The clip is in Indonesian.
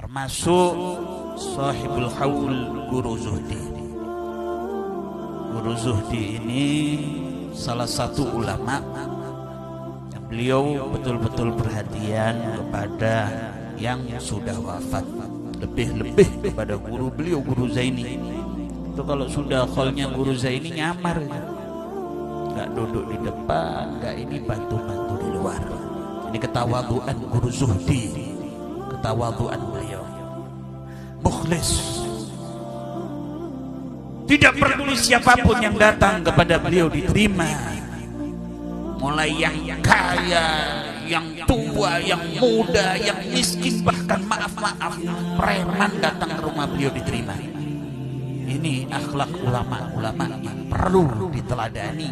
termasuk sahibul haul guru zuhdi. Guru zuhdi ini salah satu ulama yang beliau betul-betul perhatian kepada yang sudah wafat. Lebih-lebih kepada guru beliau guru Zaini. Itu kalau sudah callnya guru Zaini nyamar. Nggak duduk di depan nggak ini bantu-bantu di luar. Ini ketawaduan guru Zuhdi. Ketawaduan mukhlis. Tidak peduli siapa pun yang datang kepada beliau diterima. Mulai yang kaya yang tua, yang muda, yang miskin bahkan maaf-maaf preman datang ke rumah beliau diterima. Ini akhlak ulama-ulama yang perlu diteladani